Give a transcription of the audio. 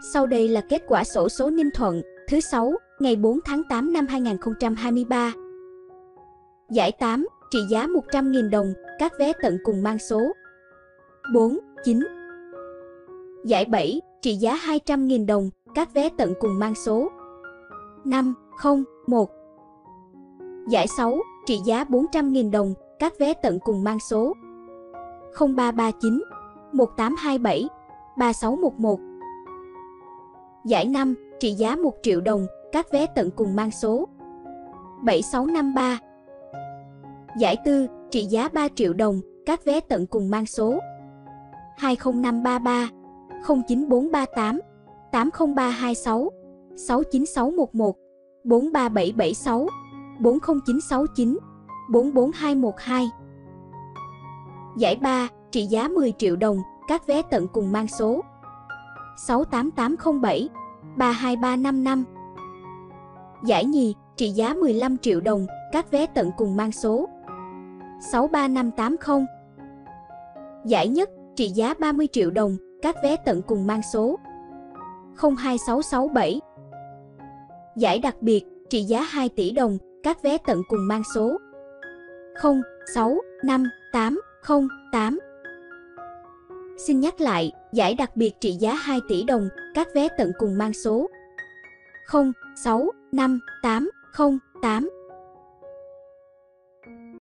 Sau đây là kết quả sổ số Ninh Thuận thứ 6, ngày 4 tháng 8 năm 2023. Giải 8, trị giá 100.000 đồng, các vé tận cùng mang số 4, 9. Giải 7, trị giá 200.000 đồng, các vé tận cùng mang số 5, 0, 1. Giải 6, trị giá 400.000 đồng, các vé tận cùng mang số 0339 1827 3611. Giải 5, trị giá 1 triệu đồng, các vé tận cùng mang số. 7653. Giải 4, trị giá 3 triệu đồng, các vé tận cùng mang số. 20533 09438 80326 69611 43776 40969 44212 Giải 3, trị giá 10 triệu đồng, các vé tận cùng mang số. 68807 32355 Giải nhì, trị giá 15 triệu đồng, các vé tận cùng mang số. 63580 Giải nhất, trị giá 30 triệu đồng, các vé tận cùng mang số. 02667 Giải đặc biệt, trị giá 2 tỷ đồng, các vé tận cùng mang số. 065580 Xin nhắc lại, giải đặc biệt trị giá 2 tỷ đồng, các vé tận cùng mang số. 065808